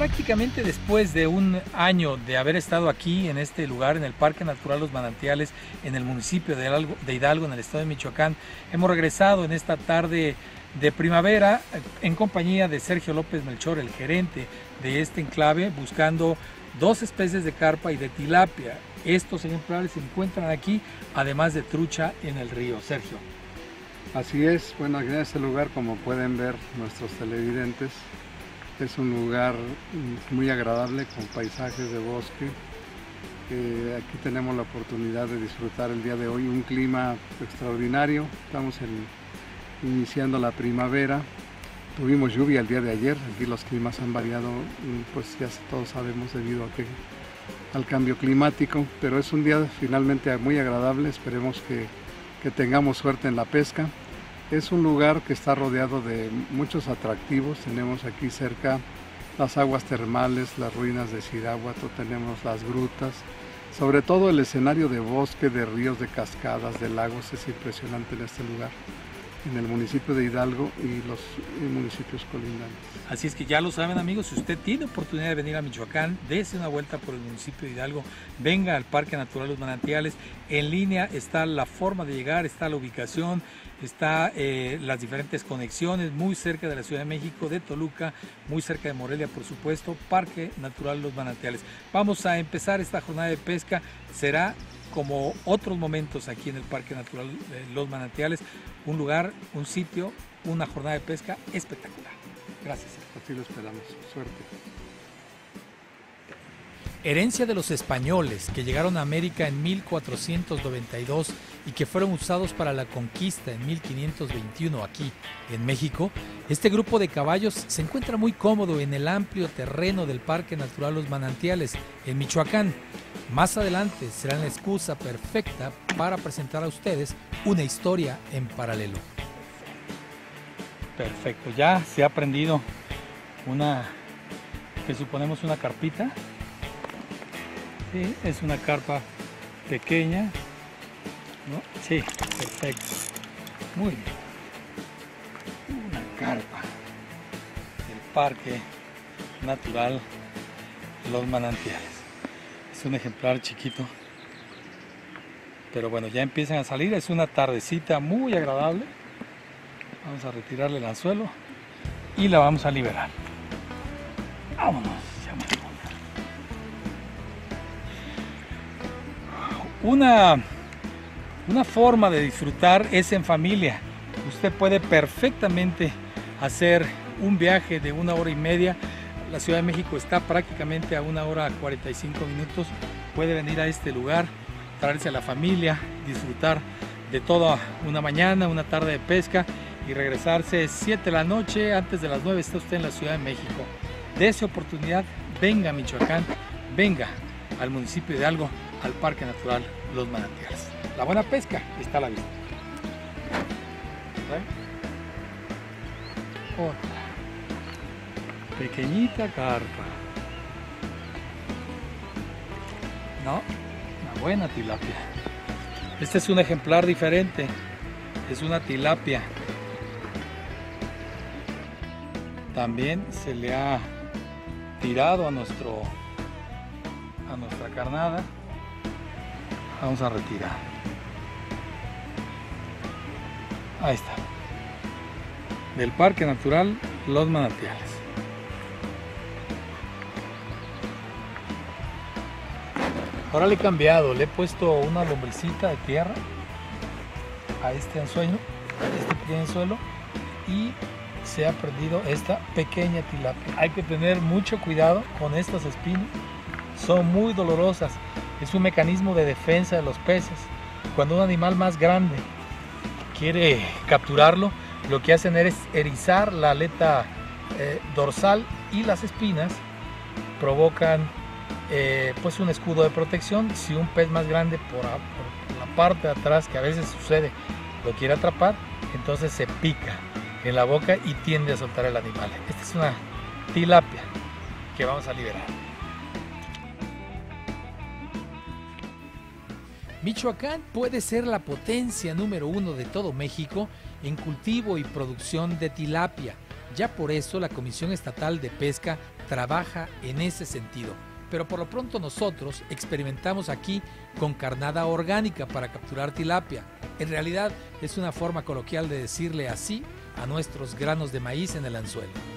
prácticamente después de un año de haber estado aquí en este lugar, en el Parque Natural Los Manantiales, en el municipio de Hidalgo, en el estado de Michoacán, hemos regresado en esta tarde de primavera en compañía de Sergio López Melchor, el gerente de este enclave, buscando dos especies de carpa y de tilapia. Estos ejemplares se encuentran aquí, además de trucha en el río. Sergio. Así es, bueno, aquí en este lugar, como pueden ver nuestros televidentes, es un lugar muy agradable con paisajes de bosque. aquí tenemos la oportunidad de disfrutar el día de hoy un clima extraordinario. Estamos iniciando la primavera. Tuvimos lluvia el día de ayer, aquí los climas han variado, pues ya todos sabemos debido al cambio climático, pero es un día finalmente muy agradable, esperemos que, tengamos suerte en la pesca. Es un lugar que está rodeado de muchos atractivos, tenemos aquí cerca las aguas termales, las ruinas de Siraguato, tenemos las grutas, sobre todo el escenario de bosque, de ríos, de cascadas, de lagos, es impresionante en este lugar en el municipio de Hidalgo y los municipios colindantes. Así es que ya lo saben amigos, si usted tiene oportunidad de venir a Michoacán, dése una vuelta por el municipio de Hidalgo, venga al Parque Natural Los Manantiales, en línea está la forma de llegar, está la ubicación, está eh, las diferentes conexiones, muy cerca de la Ciudad de México, de Toluca, muy cerca de Morelia por supuesto, Parque Natural Los Manantiales. Vamos a empezar esta jornada de pesca, será como otros momentos aquí en el Parque Natural de Los Manantiales, un lugar, un sitio, una jornada de pesca espectacular. Gracias. Así lo esperamos. Suerte. Herencia de los españoles que llegaron a América en 1492 y que fueron usados para la conquista en 1521 aquí en México, este grupo de caballos se encuentra muy cómodo en el amplio terreno del Parque Natural Los Manantiales en Michoacán. Más adelante será la excusa perfecta para presentar a ustedes una historia en paralelo. Perfecto, ya se ha aprendido una que suponemos una carpita. Sí, es una carpa pequeña. ¿no? Sí, perfecto. Muy bien. Una carpa del Parque Natural Los Manantiales. Es un ejemplar chiquito. Pero bueno, ya empiezan a salir. Es una tardecita muy agradable. Vamos a retirarle el anzuelo y la vamos a liberar. Vámonos. Una, una forma de disfrutar es en familia. Usted puede perfectamente hacer un viaje de una hora y media. La Ciudad de México está prácticamente a una hora 45 minutos. Puede venir a este lugar, traerse a la familia, disfrutar de toda una mañana, una tarde de pesca y regresarse 7 de la noche, antes de las 9 está usted en la Ciudad de México. De esa oportunidad, venga a Michoacán, venga al municipio de Algo, al Parque Natural Los Manantiales. La buena pesca está a la vista. Otra. Pequeñita carpa. No, una buena tilapia. Este es un ejemplar diferente. Es una tilapia. También se le ha tirado a nuestro a nuestra carnada. Vamos a retirar. Ahí está. Del Parque Natural Los Manantiales. Ahora le he cambiado, le he puesto una lombricita de tierra a este anzuelo, este pequeño anzuelo y se ha perdido esta pequeña tilapia. Hay que tener mucho cuidado con estas espinas, son muy dolorosas. Es un mecanismo de defensa de los peces. Cuando un animal más grande quiere capturarlo, lo que hacen es erizar la aleta eh, dorsal y las espinas provocan eh, pues un escudo de protección. Si un pez más grande por, por la parte de atrás, que a veces sucede, lo quiere atrapar, entonces se pica en la boca y tiende a soltar el animal. Esta es una tilapia que vamos a liberar. Michoacán puede ser la potencia número uno de todo México en cultivo y producción de tilapia. Ya por eso la Comisión Estatal de Pesca trabaja en ese sentido. Pero por lo pronto nosotros experimentamos aquí con carnada orgánica para capturar tilapia. En realidad es una forma coloquial de decirle así a nuestros granos de maíz en el anzuelo.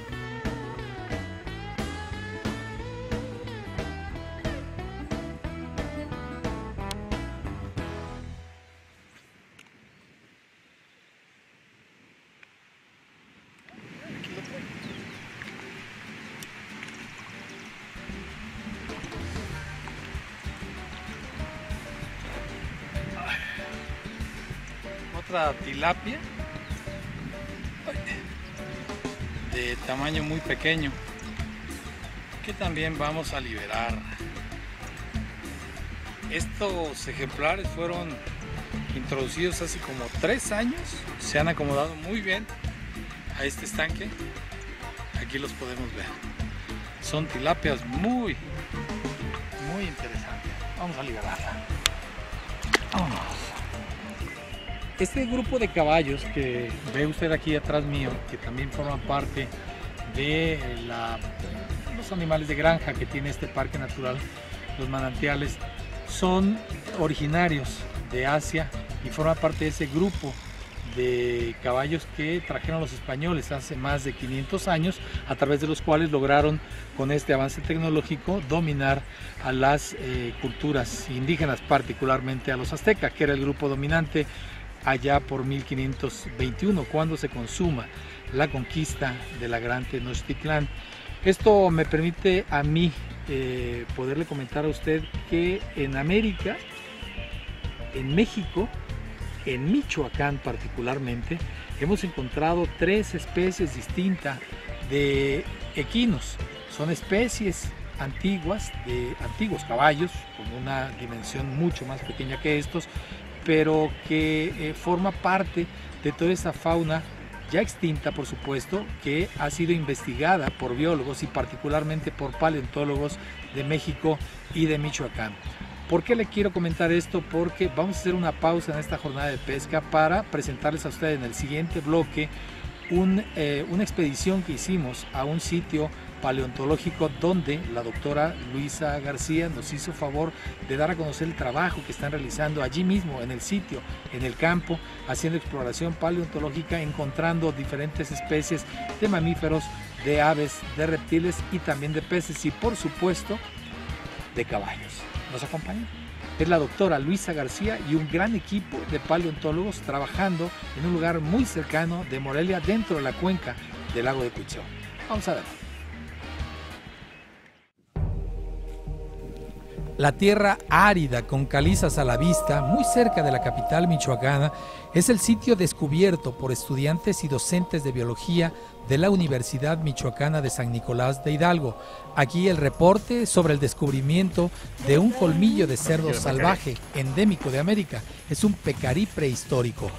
Tilapia de tamaño muy pequeño que también vamos a liberar. Estos ejemplares fueron introducidos hace como tres años, se han acomodado muy bien a este estanque. Aquí los podemos ver. Son tilapias muy, muy interesantes. Vamos a liberarla. Vámonos. Este grupo de caballos que ve usted aquí atrás mío, que también forman parte de los animales de granja que tiene este parque natural, los manantiales, son originarios de Asia y forman parte de ese grupo de caballos que trajeron los españoles hace más de 500 años, a través de los cuales lograron con este avance tecnológico dominar a las eh, culturas indígenas, particularmente a los aztecas, que era el grupo dominante allá por 1521, cuando se consuma la conquista de la Gran Tenochtitlán. Esto me permite a mí eh, poderle comentar a usted que en América, en México, en Michoacán particularmente, hemos encontrado tres especies distintas de equinos. Son especies antiguas de antiguos caballos con una dimensión mucho más pequeña que estos, pero que eh, forma parte de toda esa fauna ya extinta, por supuesto, que ha sido investigada por biólogos y particularmente por paleontólogos de México y de Michoacán. ¿Por qué le quiero comentar esto? Porque vamos a hacer una pausa en esta jornada de pesca para presentarles a ustedes en el siguiente bloque eh, una expedición que hicimos a un sitio paleontológico donde la doctora Luisa García nos hizo favor de dar a conocer el trabajo que están realizando allí mismo, en el sitio, en el campo, haciendo exploración paleontológica, encontrando diferentes especies de mamíferos, de aves, de reptiles y también de peces y por supuesto de caballos. ¿Nos acompaña? Es la doctora Luisa García y un gran equipo de paleontólogos trabajando en un lugar muy cercano de Morelia dentro de la cuenca del lago de Cuitzeo. Vamos a ver. La tierra árida con calizas a la vista, muy cerca de la capital michoacana, es el sitio descubierto por estudiantes y docentes de biología de la Universidad Michoacana de San Nicolás de Hidalgo. Aquí el reporte sobre el descubrimiento de un colmillo de cerdo salvaje endémico de América. Es un pecarí prehistórico.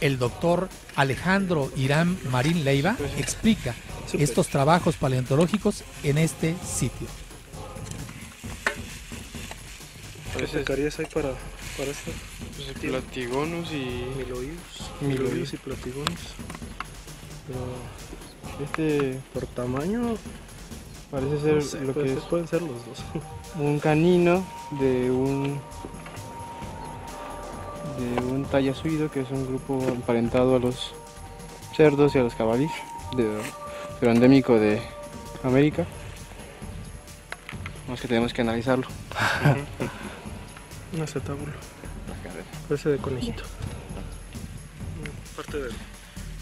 El doctor Alejandro Irán Marín Leiva explica estos trabajos paleontológicos en este sitio. ¿Qué pecarías hay para, para esto? Pues platigonos y miloides. Miloides y platigonos. Pero este por tamaño parece ser lo que es. Pueden ser los dos. Un canino de un de un tallasuido que es un grupo emparentado a los cerdos y a los caballos, de, pero endémico de América. Que tenemos que analizarlo. Un acetábulo. Parece de conejito. Parte del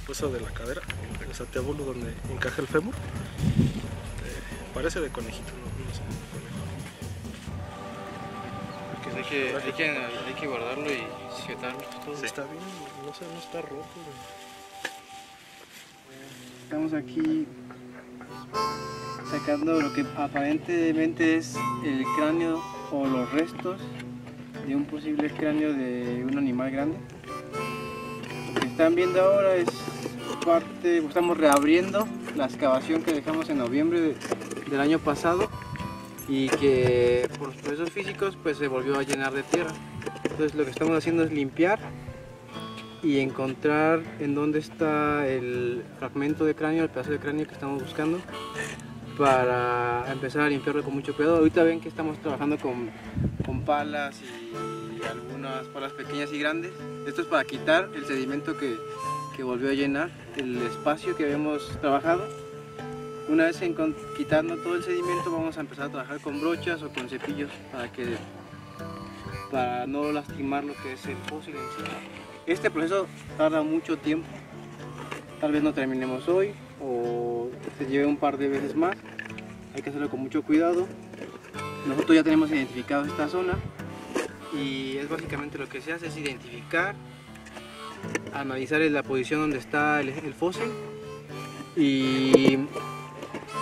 hueso de la cadera, el acetábulo donde encaja el fémur. Eh, parece de conejito, no, no sé. Hay que, hay, que, hay que guardarlo y sujetarlo. Todo. Sí. Está bien, no, sé, no está roto. Estamos aquí sacando lo que aparentemente es el cráneo o los restos de un posible cráneo de un animal grande. Lo que están viendo ahora es parte, estamos reabriendo la excavación que dejamos en noviembre del año pasado y que por los procesos físicos pues se volvió a llenar de tierra. Entonces lo que estamos haciendo es limpiar y encontrar en dónde está el fragmento de cráneo, el pedazo de cráneo que estamos buscando para empezar a limpiarlo con mucho cuidado. Ahorita ven que estamos trabajando con, con palas y, algunas palas pequeñas y grandes. Esto es para quitar el sedimento que, que volvió a llenar el espacio que habíamos trabajado. Una vez quitando todo el sedimento vamos a empezar a trabajar con brochas o con cepillos para, que, para no lastimar lo que es el fósil en. Este proceso tarda mucho tiempo, tal vez no terminemos hoy o se lleve un par de veces más, hay que hacerlo con mucho cuidado. Nosotros ya tenemos identificado esta zona y es básicamente lo que se hace es identificar, analizar la posición donde está el, fósil y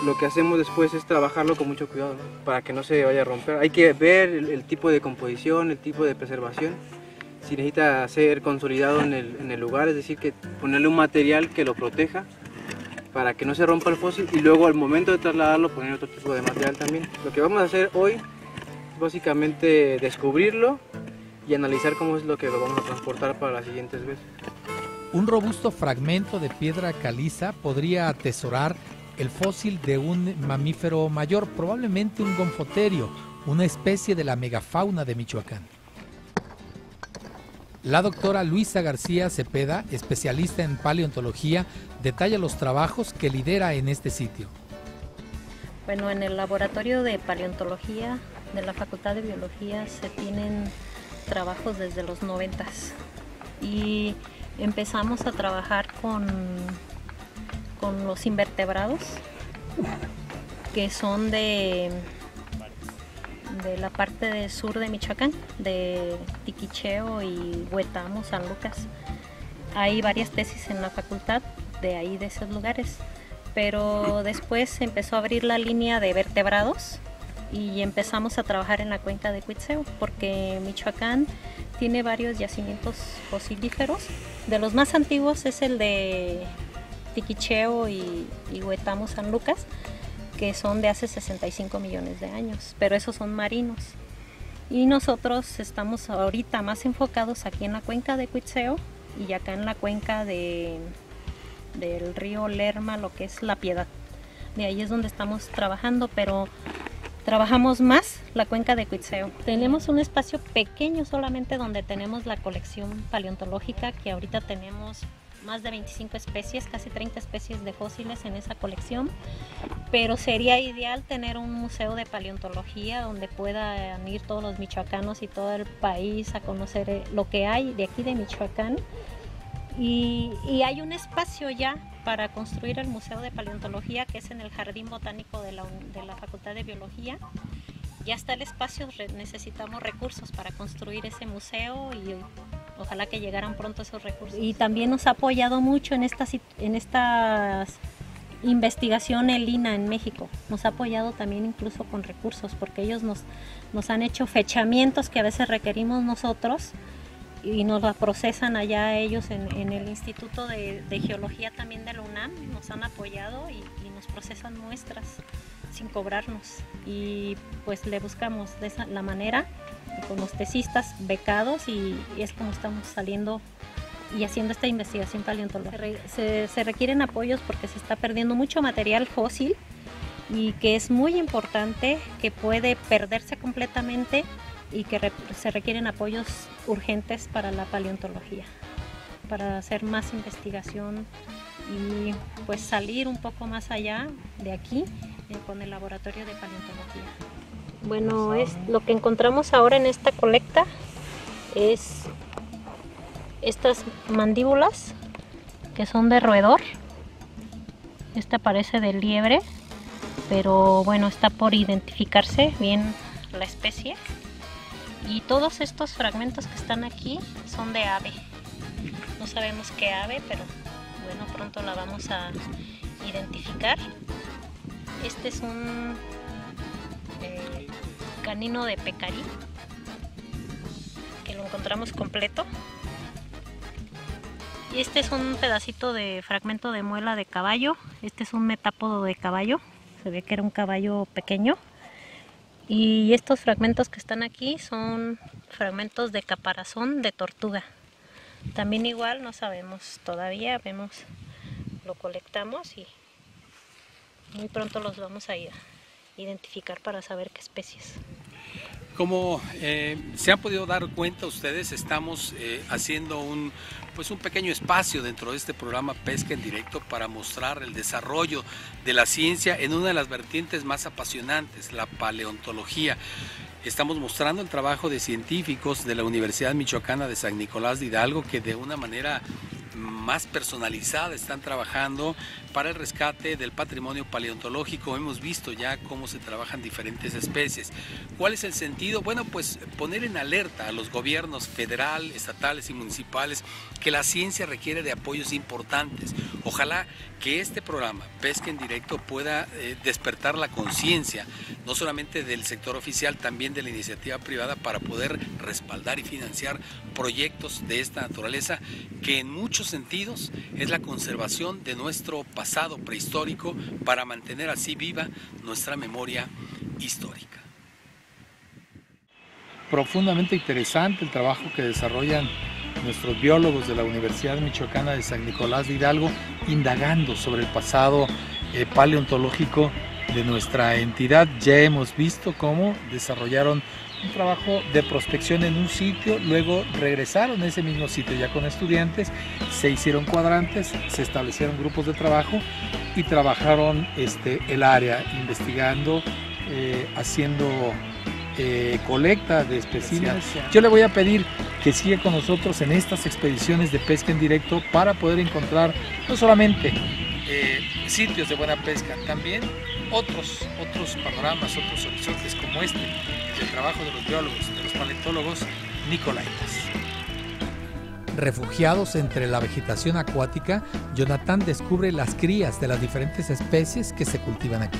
lo que hacemos después es trabajarlo con mucho cuidado para que no se vaya a romper. Hay que ver el, tipo de composición, el tipo de preservación. Si necesita ser consolidado en el, lugar, es decir, que ponerle un material que lo proteja para que no se rompa el fósil y luego al momento de trasladarlo poner otro tipo de material también. Lo que vamos a hacer hoy es básicamente descubrirlo y analizar cómo es lo que lo vamos a transportar para las siguientes veces. Un robusto fragmento de piedra caliza podría atesorar el fósil de un mamífero mayor, probablemente un gonfoterio, una especie de la megafauna de Michoacán. La doctora Luisa García Cepeda, especialista en paleontología, detalla los trabajos que lidera en este sitio. Bueno, en el laboratorio de paleontología de la Facultad de Biología se tienen trabajos desde los noventas y empezamos a trabajar con con los invertebrados que son de, de la parte del sur de Michoacán, de Tiquicheo y Huetamo, San Lucas. Hay varias tesis en la facultad de ahí, de esos lugares, pero después se empezó a abrir la línea de vertebrados y empezamos a trabajar en la cuenca de Cuitzeo, porque Michoacán tiene varios yacimientos fosilíferos. De los más antiguos es el de Tiquicheo y, y Huetamo San Lucas, que son de hace 65 millones de años, pero esos son marinos. Y nosotros estamos ahorita más enfocados aquí en la cuenca de Cuitzeo y acá en la cuenca de, del río Lerma, lo que es La Piedad. De ahí es donde estamos trabajando, pero trabajamos más la cuenca de Cuitzeo. Tenemos un espacio pequeño solamente donde tenemos la colección paleontológica que ahorita tenemos más de 25 especies, casi 30 especies de fósiles en esa colección, pero sería ideal tener un museo de paleontología donde puedan ir todos los michoacanos y todo el país a conocer eh, lo que hay de aquí de Michoacán. Y, hay un espacio ya para construir el Museo de Paleontología que es en el Jardín Botánico de la, de la Facultad de Biología ya está el espacio, necesitamos recursos para construir ese museo y ojalá que llegaran pronto esos recursos. Y también nos ha apoyado mucho en estas, en estas investigación el INA en México. Nos ha apoyado también incluso con recursos porque ellos nos, nos han hecho fechamientos que a veces requerimos nosotros y nos la procesan allá ellos en, el Instituto de, Geología también de la UNAM. Nos han apoyado y, nos procesan muestras sin cobrarnos y pues le buscamos de esa, la manera con los tesistas becados y, es como estamos saliendo y haciendo esta investigación paleontológica. Se, se, requieren apoyos porque se está perdiendo mucho material fósil y que es muy importante que puede perderse completamente y que se requieren apoyos urgentes para la paleontología, para hacer más investigación y pues salir un poco más allá de aquí eh, con el laboratorio de paleontología. Bueno, es lo que encontramos ahora en esta colecta es estas mandíbulas que son de roedor. Esta parece de liebre, pero bueno, está por identificarse bien la especie. Y todos estos fragmentos que están aquí son de ave. No sabemos qué ave, pero bueno, pronto la vamos a identificar. Este es un canino de pecarí que lo encontramos completo. Y este es un pedacito de fragmento de muela de caballo. Este es un metápodo de caballo. Se ve que era un caballo pequeño. Y estos fragmentos que están aquí son fragmentos de caparazón de tortuga. También igual no sabemos todavía, vemos, lo colectamos y muy pronto los vamos a ir identificar para saber qué especies. Como eh, se han podido dar cuenta ustedes, estamos eh, haciendo un, pues un pequeño espacio dentro de este programa Pesca en Directo para mostrar el desarrollo de la ciencia en una de las vertientes más apasionantes, la paleontología. Estamos mostrando el trabajo de científicos de la Universidad Michoacana de San Nicolás de Hidalgo que de una manera más personalizada están trabajando para el rescate del patrimonio paleontológico. Hemos visto ya cómo se trabajan diferentes especies. ¿Cuál es el sentido? Bueno, pues poner en alerta a los gobiernos federal, estatales y municipales que la ciencia requiere de apoyos importantes. Ojalá que este programa, Pesca en Directo, pueda eh, despertar la conciencia, no solamente del sector oficial, también de la iniciativa privada, para poder respaldar y financiar proyectos de esta naturaleza, que en muchos sentidos es la conservación de nuestro pasado prehistórico para mantener así viva nuestra memoria histórica. Profundamente interesante el trabajo que desarrollan nuestros biólogos de la Universidad Michoacana de San Nicolás de Hidalgo, indagando sobre el pasado eh, paleontológico de nuestra entidad. Ya hemos visto cómo desarrollaron un trabajo de prospección en un sitio, luego regresaron a ese mismo sitio ya con estudiantes, se hicieron cuadrantes, se establecieron grupos de trabajo y trabajaron este, el área investigando, eh, haciendo eh, colecta de especímenes. Yo le voy a pedir que siga con nosotros en estas expediciones de pesca en directo para poder encontrar no solamente eh, sitios de buena pesca, también otros, otros panoramas, otros horizontes como este, del trabajo de los biólogos, de los paleontólogos nicolaitas. Refugiados entre la vegetación acuática, Jonathan descubre las crías de las diferentes especies que se cultivan aquí.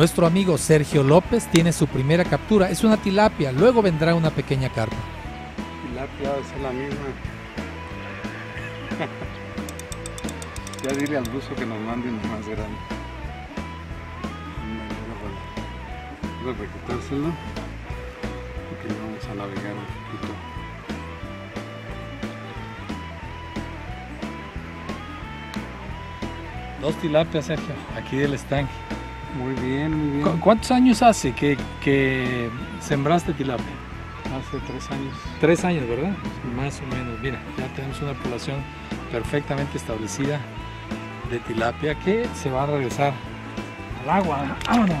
Nuestro amigo Sergio López tiene su primera captura. Es una tilapia, luego vendrá una pequeña carpa. Tilapia es la misma. ya dile al buzo que nos mande una más grande. Vamos a quitárselo. Porque vamos a navegar un poquito. Dos tilapias, Sergio, aquí del estanque. Muy bien, muy bien. ¿Cu- ¿Cuántos años hace que, que sembraste tilapia? Hace tres años. Tres años, ¿verdad? Más o menos. Mira, ya tenemos una población perfectamente establecida de tilapia que se va a regresar al agua. ¡Vámonos!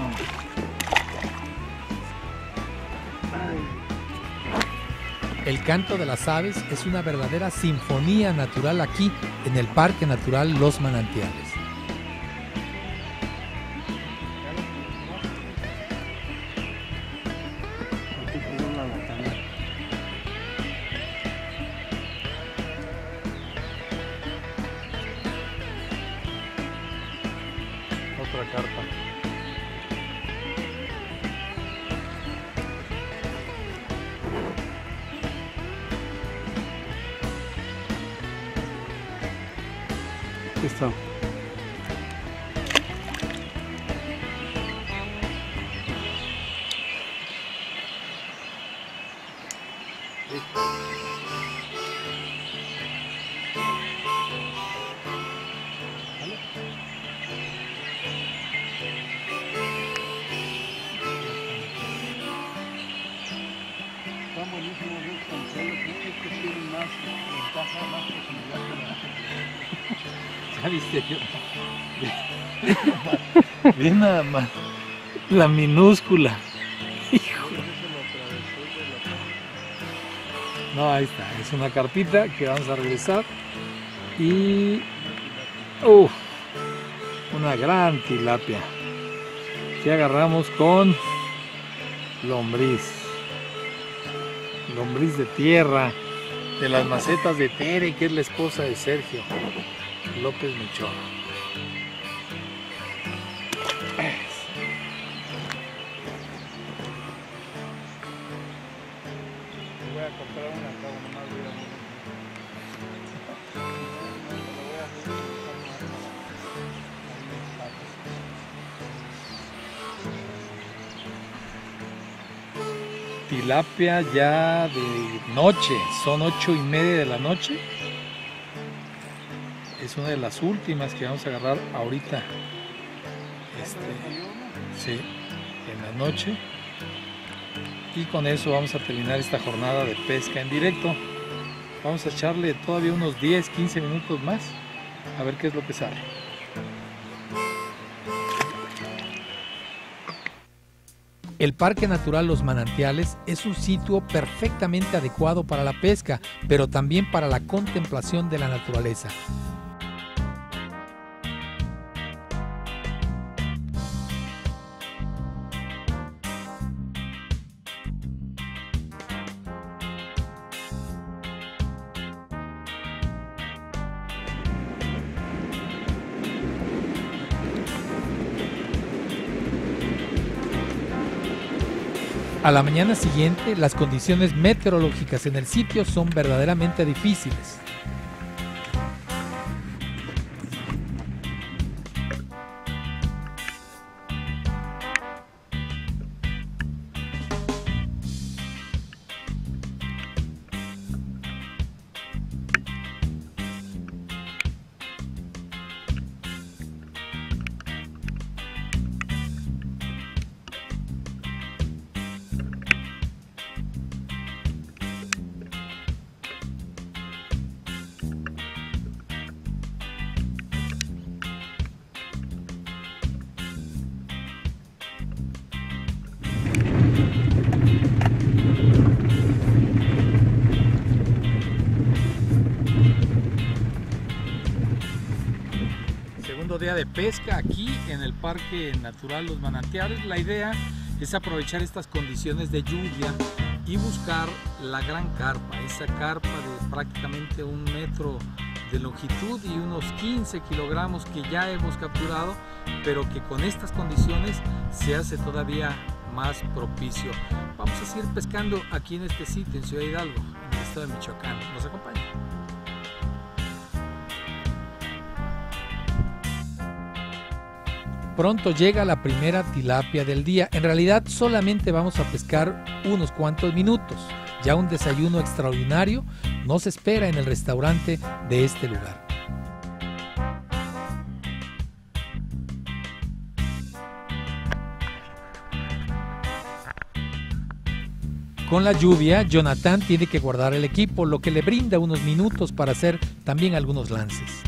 El canto de las aves es una verdadera sinfonía natural aquí en el Parque Natural Los Manantiales. Ya viste. Bien nada más. La minúscula. No, ahí está. Es una carpita que vamos a regresar. Y. ¡Uf! una gran tilapia. Que agarramos con lombriz. Lombriz de tierra. De las macetas de Tere, que es la esposa de Sergio López Michoa. Voy a comprar una. Tilapia ya de noche, son ocho y media de la noche. Es una de las últimas que vamos a agarrar ahorita. Este, sí, en la noche. Y con eso vamos a terminar esta jornada de pesca en directo. Vamos a echarle todavía unos 10, 15 minutos más a ver qué es lo que sale. El Parque Natural Los Manantiales es un sitio perfectamente adecuado para la pesca, pero también para la contemplación de la naturaleza. A la mañana siguiente, las condiciones meteorológicas en el sitio son verdaderamente difíciles. Día de pesca aquí en el Parque Natural Los Manantiales. La idea es aprovechar estas condiciones de lluvia y buscar la gran carpa, esa carpa de prácticamente un metro de longitud y unos 15 kilogramos que ya hemos capturado, pero que con estas condiciones se hace todavía más propicio. Vamos a seguir pescando aquí en este sitio, en Ciudad Hidalgo, en el estado de Michoacán. ¿Nos acompaña? Pronto llega la primera tilapia del día. En realidad solamente vamos a pescar unos cuantos minutos. Ya un desayuno extraordinario nos espera en el restaurante de este lugar. Con la lluvia, Jonathan tiene que guardar el equipo, lo que le brinda unos minutos para hacer también algunos lances.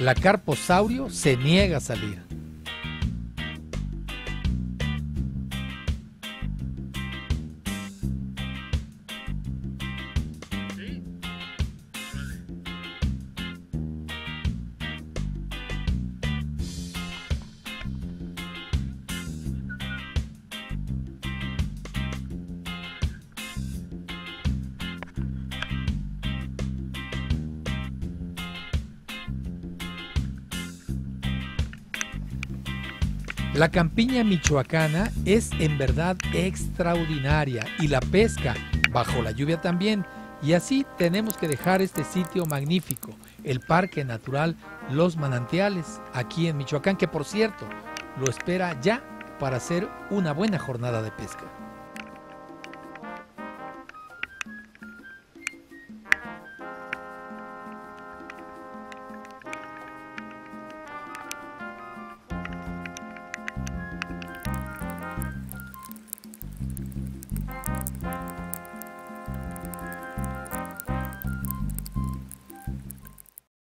La carposaurio se niega a salir. La campiña michoacana es en verdad extraordinaria y la pesca bajo la lluvia también. Y así tenemos que dejar este sitio magnífico, el Parque Natural Los Manantiales, aquí en Michoacán, que por cierto lo espera ya para hacer una buena jornada de pesca.